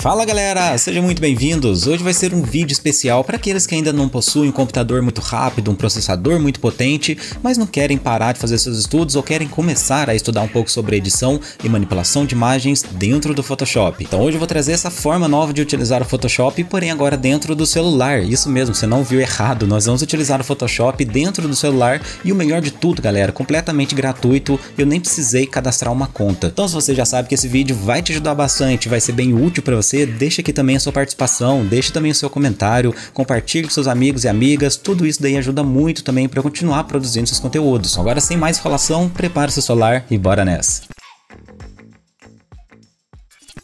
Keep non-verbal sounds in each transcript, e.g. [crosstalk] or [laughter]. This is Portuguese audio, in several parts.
Fala galera, sejam muito bem-vindos. Hoje vai ser um vídeo especial para aqueles que ainda não possuem um computador muito rápido, um processador muito potente, mas não querem parar de fazer seus estudos ou querem começar a estudar um pouco sobre edição e manipulação de imagens dentro do Photoshop. Então hoje eu vou trazer essa forma nova de utilizar o Photoshop, porém agora dentro do celular. Isso mesmo, você não viu errado, nós vamos utilizar o Photoshop dentro do celular e o melhor de tudo, galera, completamente gratuito, eu nem precisei cadastrar uma conta. Então se você já sabe que esse vídeo vai te ajudar bastante, vai ser bem útil para você, você, deixa aqui também a sua participação, deixa também o seu comentário, compartilhe com seus amigos e amigas, tudo isso daí ajuda muito também para continuar produzindo esses conteúdos. Agora sem mais enrolação, prepare seu celular e bora nessa!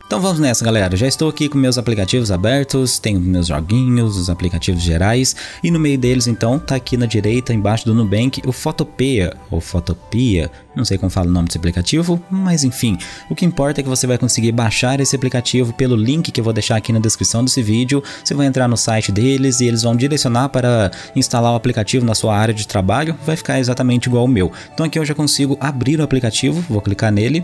Então vamos nessa galera, já estou aqui com meus aplicativos abertos, tenho meus joguinhos, os aplicativos gerais e no meio deles então tá aqui na direita embaixo do Nubank o Photopea ou Photopia, não sei como fala o nome desse aplicativo, mas enfim, o que importa é que você vai conseguir baixar esse aplicativo pelo link que eu vou deixar aqui na descrição desse vídeo, você vai entrar no site deles e eles vão direcionar para instalar o aplicativo na sua área de trabalho, vai ficar exatamente igual ao meu. Então aqui eu já consigo abrir o aplicativo, vou clicar nele,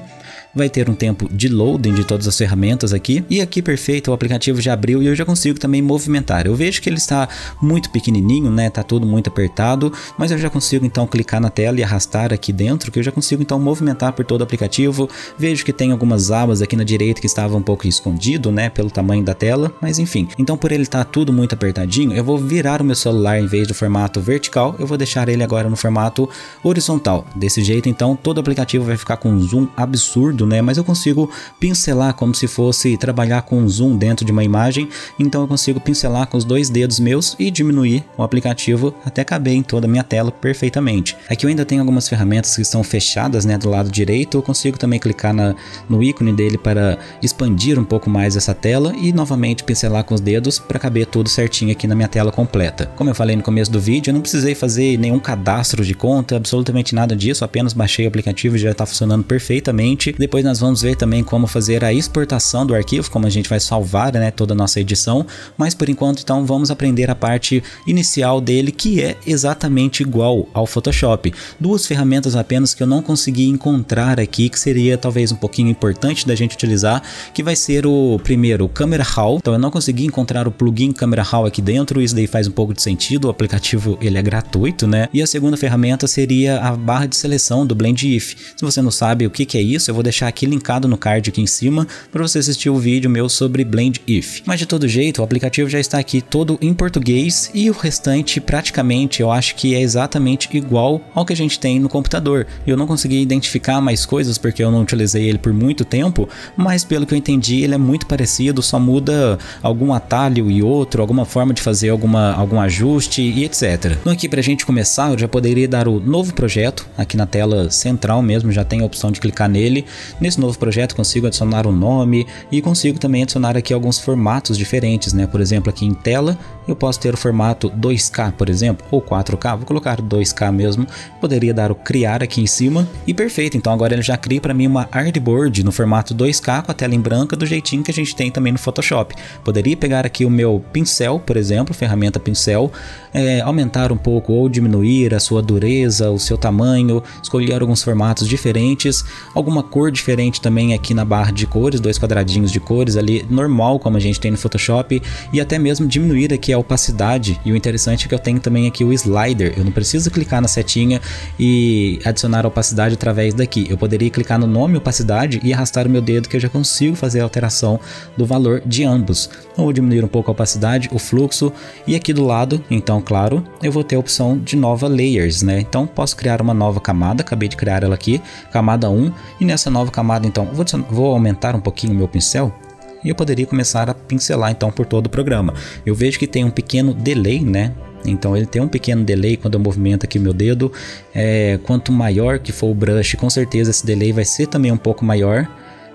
vai ter um tempo de loading de todas as ferramentas aqui e aqui perfeito o aplicativo já abriu e eu já consigo também movimentar. Eu vejo que ele está muito pequenininho, né? Tá tudo muito apertado, mas eu já consigo então clicar na tela e arrastar aqui dentro que eu já consigo então movimentar por todo o aplicativo. Vejo que tem algumas abas aqui na direita que estavam um pouco escondido, né? Pelo tamanho da tela, mas enfim. Então por ele estar tá tudo muito apertadinho, eu vou virar o meu celular em vez do formato vertical, eu vou deixar ele agora no formato horizontal. Desse jeito então todo o aplicativo vai ficar com um zoom absurdo né? Mas eu consigo pincelar como se fosse trabalhar com zoom dentro de uma imagem, então eu consigo pincelar com os dois dedos meus e diminuir o aplicativo até caber em toda a minha tela perfeitamente. Aqui eu ainda tenho algumas ferramentas que estão fechadas, né, do lado direito, eu consigo também clicar na, no ícone dele para expandir um pouco mais essa tela e novamente pincelar com os dedos para caber tudo certinho aqui na minha tela completa. Como eu falei no começo do vídeo, eu não precisei fazer nenhum cadastro de conta, absolutamente nada disso, apenas baixei o aplicativo e já está funcionando perfeitamente. Depois nós vamos ver também como fazer a exportação do arquivo, como a gente vai salvar né, toda a nossa edição, mas por enquanto então vamos aprender a parte inicial dele que é exatamente igual ao Photoshop. Duas ferramentas apenas que eu não consegui encontrar aqui que seria talvez um pouquinho importante da gente utilizar, que vai ser o primeiro o Camera Raw. Então eu não consegui encontrar o plugin Camera Raw aqui dentro, isso daí faz um pouco de sentido, o aplicativo ele é gratuito, né? E a segunda ferramenta seria a barra de seleção do Blend If. Se você não sabe o que, que é isso, eu vou deixar aqui linkado no card aqui em cima para você assistir o vídeo meu sobre Blend If. Mas de todo jeito, o aplicativo já está aqui todo em português e o restante praticamente eu acho que é exatamente igual ao que a gente tem no computador. Eu não consegui identificar mais coisas porque eu não utilizei ele por muito tempo, mas pelo que eu entendi ele é muito parecido, só muda algum atalho e outro, alguma forma de fazer alguma, algum ajuste e etc. Então aqui para a gente começar eu já poderia dar o novo projeto, aqui na tela central mesmo já tem a opção de clicar nele Nesse novo projeto consigo adicionar um nome e consigo também adicionar aqui alguns formatos diferentes, né? Por exemplo, aqui em tela eu posso ter o formato 2K, por exemplo, ou 4K, vou colocar 2K mesmo, poderia dar o criar aqui em cima e perfeito, então agora ele já cria para mim uma artboard no formato 2K com a tela em branca do jeitinho que a gente tem também no Photoshop. Poderia pegar aqui o meu pincel, por exemplo, ferramenta pincel, é, aumentar um pouco ou diminuir a sua dureza, o seu tamanho, escolher alguns formatos diferentes, alguma cor diferente também aqui na barra de cores, quadradinhos de cores ali, normal como a gente tem no Photoshop, e até mesmo diminuir aqui a opacidade. E o interessante é que eu tenho também aqui o slider. Eu não preciso clicar na setinha e adicionar opacidade através daqui. Eu poderia clicar no nome opacidade e arrastar o meu dedo que eu já consigo fazer a alteração do valor de ambos. Então, vou diminuir um pouco a opacidade, o fluxo e aqui do lado, então claro, eu vou ter a opção de nova layers, né? Então posso criar uma nova camada, acabei de criar ela aqui, camada 1, e nessa nova camada então vou, vou aumentar um pouquinho o meu pincel e eu poderia começar a pincelar então por todo o programa. Eu vejo que tem um pequeno delay, né? Então ele tem um pequeno delay quando eu movimento aqui meu dedo. É, quanto maior que for o brush, com certeza esse delay vai ser também um pouco maior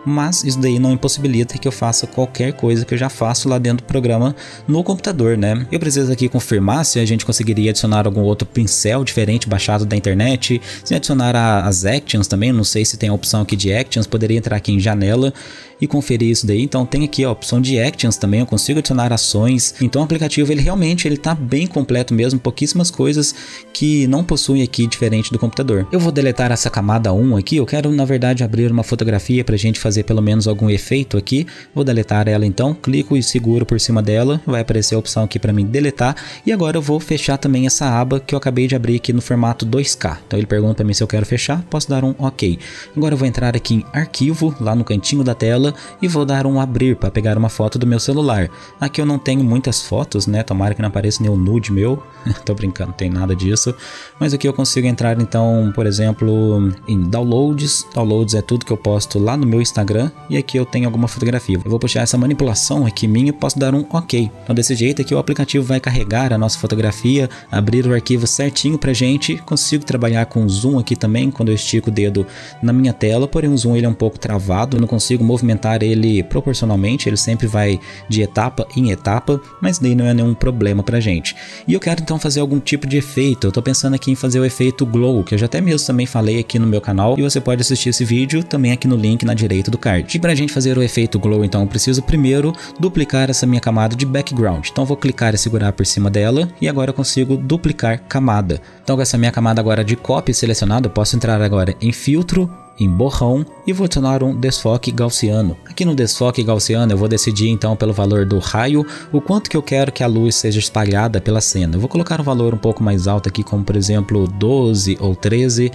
mas isso daí não impossibilita que eu faça qualquer coisa que eu já faço lá dentro do programa no computador, né? Eu preciso aqui confirmar se a gente conseguiria adicionar algum outro pincel diferente baixado da internet, se adicionar a, as actions também, não sei se tem a opção aqui de actions, poderia entrar aqui em janela e conferir isso daí. Então tem aqui a opção de Actions também, eu consigo adicionar ações. Então o aplicativo ele realmente ele tá bem completo mesmo, pouquíssimas coisas que não possuem aqui diferente do computador. Eu vou deletar essa camada 1 aqui, eu quero na verdade abrir uma fotografia para a gente fazer pelo menos algum efeito aqui. Vou deletar ela então, clico e seguro por cima dela, vai aparecer a opção aqui para mim deletar e agora eu vou fechar também essa aba que eu acabei de abrir aqui no formato 2K. Então ele pergunta para mim se eu quero fechar, posso dar um OK. Agora eu vou entrar aqui em arquivo, lá no cantinho da tela e vou dar um abrir para pegar uma foto do meu celular. Aqui eu não tenho muitas fotos, né? Tomara que não apareça nenhum nude meu. [laughs] Tô brincando, não tem nada disso. Mas aqui eu consigo entrar então, por exemplo, em downloads. Downloads é tudo que eu posto lá no meu Instagram e aqui eu tenho alguma fotografia. Eu vou puxar essa manipulação aqui minha e posso dar um OK. Então desse jeito aqui o aplicativo vai carregar a nossa fotografia, abrir o arquivo certinho pra gente. Consigo trabalhar com zoom aqui também quando eu estico o dedo na minha tela, porém o zoom ele é um pouco travado, eu não consigo movimentar ele proporcionalmente, ele sempre vai de etapa em etapa, mas daí não é nenhum problema pra gente. E eu quero então fazer algum tipo de efeito, eu tô pensando aqui em fazer o efeito glow, que eu já até mesmo também falei aqui no meu canal, e você pode assistir esse vídeo também aqui no link na direita do card. E pra gente fazer o efeito glow então eu preciso primeiro duplicar essa minha camada de background, então vou clicar e segurar por cima dela, e agora eu consigo duplicar camada. Então com essa minha camada agora de copy selecionada, eu posso entrar agora em filtro, em borrão e vou adicionar um desfoque gaussiano. Aqui no desfoque gaussiano eu vou decidir então pelo valor do raio o quanto que eu quero que a luz seja espalhada pela cena. Eu vou colocar um valor um pouco mais alto aqui como por exemplo 12 ou 13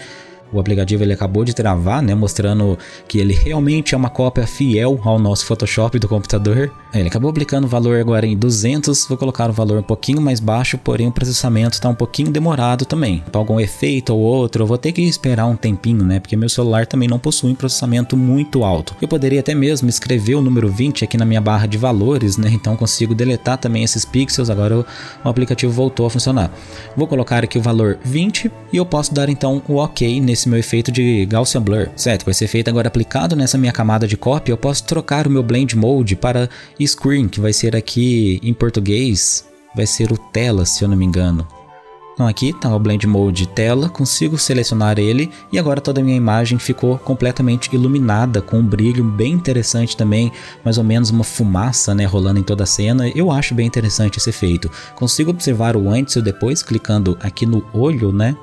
o aplicativo ele acabou de travar, né, mostrando que ele realmente é uma cópia fiel ao nosso Photoshop do computador. Ele acabou aplicando o valor agora em 200, vou colocar o valor um pouquinho mais baixo, porém o processamento está um pouquinho demorado também. Para algum efeito ou outro, eu vou ter que esperar um tempinho, né, porque meu celular também não possui um processamento muito alto. Eu poderia até mesmo escrever o número 20 aqui na minha barra de valores, né, então consigo deletar também esses pixels, agora o, aplicativo voltou a funcionar. Vou colocar aqui o valor 20 e eu posso dar então o OK nesse esse meu efeito de Gaussian Blur. Certo, com esse efeito agora aplicado nessa minha camada de cópia, eu posso trocar o meu Blend Mode para Screen, que vai ser aqui em português, vai ser o tela, se eu não me engano. Então aqui está o Blend Mode tela, consigo selecionar ele e agora toda a minha imagem ficou completamente iluminada com um brilho bem interessante também, mais ou menos uma fumaça né, rolando em toda a cena. Eu acho bem interessante esse efeito. Consigo observar o antes e o depois clicando aqui no olho, né?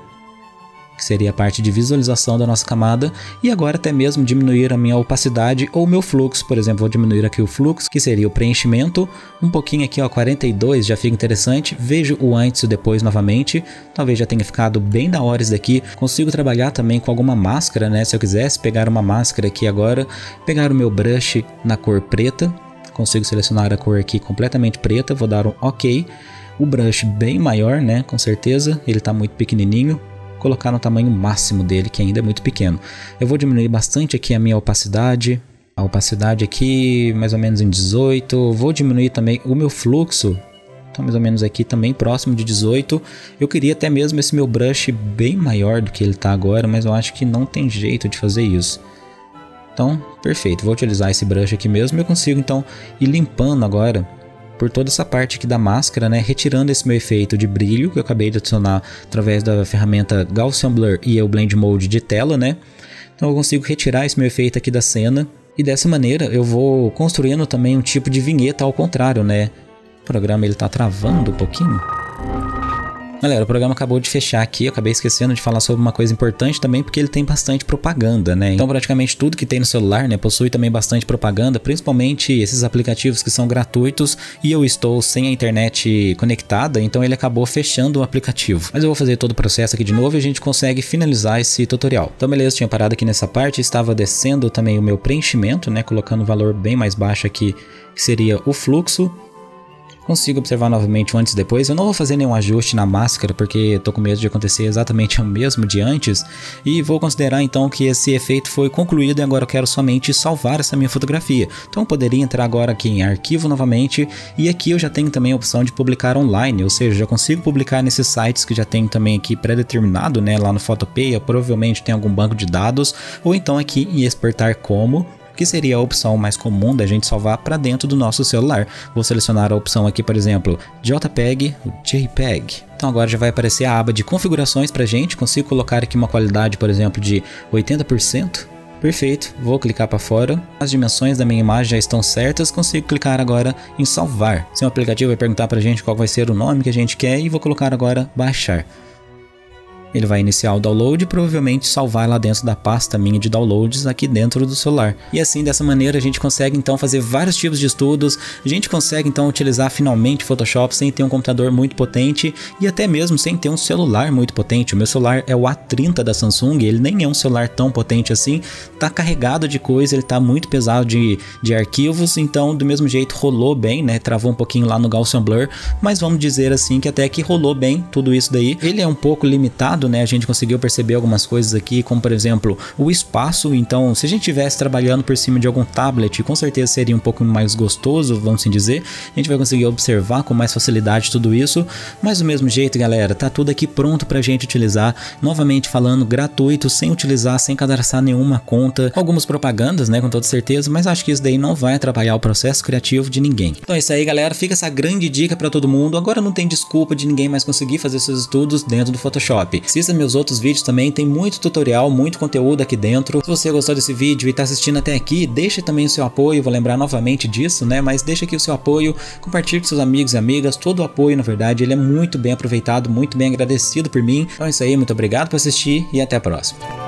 Que seria a parte de visualização da nossa camada, e agora até mesmo diminuir a minha opacidade ou meu fluxo, por exemplo, vou diminuir aqui o fluxo, que seria o preenchimento, um pouquinho aqui ó, 42, já fica interessante, vejo o antes e o depois novamente, talvez já tenha ficado bem da hora isso daqui, consigo trabalhar também com alguma máscara, né, se eu quisesse pegar uma máscara aqui agora, pegar o meu brush na cor preta, consigo selecionar a cor aqui completamente preta, vou dar um OK, o brush bem maior, né, com certeza, ele está muito pequenininho, colocar no tamanho máximo dele, que ainda é muito pequeno. Eu vou diminuir bastante aqui a minha opacidade, a opacidade aqui mais ou menos em 18, vou diminuir também o meu fluxo, então mais ou menos aqui também próximo de 18. Eu queria até mesmo esse meu brush bem maior do que ele está agora, mas eu acho que não tem jeito de fazer isso. Então, perfeito, vou utilizar esse brush aqui mesmo, eu consigo então ir limpando agora por toda essa parte aqui da máscara, né, retirando esse meu efeito de brilho que eu acabei de adicionar através da ferramenta Gaussian Blur e o Blend Mode de tela, né? Então eu consigo retirar esse meu efeito aqui da cena e dessa maneira eu vou construindo também um tipo de vinheta ao contrário, né? O programa ele tá travando um pouquinho. Galera, o programa acabou de fechar aqui, eu acabei esquecendo de falar sobre uma coisa importante também, porque ele tem bastante propaganda, né? Então praticamente tudo que tem no celular, né, possui também bastante propaganda, principalmente esses aplicativos que são gratuitos e eu estou sem a internet conectada, então ele acabou fechando o aplicativo. Mas eu vou fazer todo o processo aqui de novo e a gente consegue finalizar esse tutorial. Então beleza, tinha parado aqui nessa parte, estava descendo também o meu preenchimento, né, colocando um valor bem mais baixo aqui, que seria o fluxo consigo observar novamente o antes e depois. Eu não vou fazer nenhum ajuste na máscara porque tô com medo de acontecer exatamente o mesmo de antes. E vou considerar então que esse efeito foi concluído e agora eu quero somente salvar essa minha fotografia. Então eu poderia entrar agora aqui em arquivo novamente. E aqui eu já tenho também a opção de publicar online, ou seja, já consigo publicar nesses sites que já tem também aqui pré-determinado, né, lá no Fotopeia, provavelmente tem algum banco de dados, ou então aqui em exportar como que seria a opção mais comum da gente salvar para dentro do nosso celular. Vou selecionar a opção aqui, por exemplo, JPEG, JPEG. Então agora já vai aparecer a aba de configurações para gente. Consigo colocar aqui uma qualidade, por exemplo, de 80%. Perfeito, vou clicar para fora. As dimensões da minha imagem já estão certas, consigo clicar agora em salvar. Seu aplicativo vai perguntar para a gente qual vai ser o nome que a gente quer e vou colocar agora baixar. Ele vai iniciar o download e provavelmente salvar lá dentro da pasta minha de downloads aqui dentro do celular. E assim, dessa maneira, a gente consegue então fazer vários tipos de estudos, a gente consegue então utilizar finalmente Photoshop sem ter um computador muito potente e até mesmo sem ter um celular muito potente. O meu celular é o A30 da Samsung, ele nem é um celular tão potente assim, tá carregado de coisa, ele tá muito pesado de, de arquivos, então do mesmo jeito rolou bem, né? Travou um pouquinho lá no Gaussian Blur, mas vamos dizer assim que até que rolou bem tudo isso daí. Ele é um pouco limitado né, a gente conseguiu perceber algumas coisas aqui, como por exemplo o espaço. Então, se a gente estivesse trabalhando por cima de algum tablet, com certeza seria um pouco mais gostoso, vamos assim dizer. A gente vai conseguir observar com mais facilidade tudo isso. Mas do mesmo jeito, galera, tá tudo aqui pronto para a gente utilizar. Novamente falando, gratuito, sem utilizar, sem cadastrar nenhuma conta. Algumas propagandas, né, com toda certeza, mas acho que isso daí não vai atrapalhar o processo criativo de ninguém. Então é isso aí, galera. Fica essa grande dica para todo mundo. Agora não tem desculpa de ninguém mais conseguir fazer seus estudos dentro do Photoshop. Assista meus outros vídeos também, tem muito tutorial, muito conteúdo aqui dentro. Se você gostou desse vídeo e está assistindo até aqui, deixa também o seu apoio, vou lembrar novamente disso, né? Mas deixa aqui o seu apoio, compartilhe com seus amigos e amigas, todo o apoio, na verdade, ele é muito bem aproveitado, muito bem agradecido por mim. Então é isso aí, muito obrigado por assistir e até a próxima.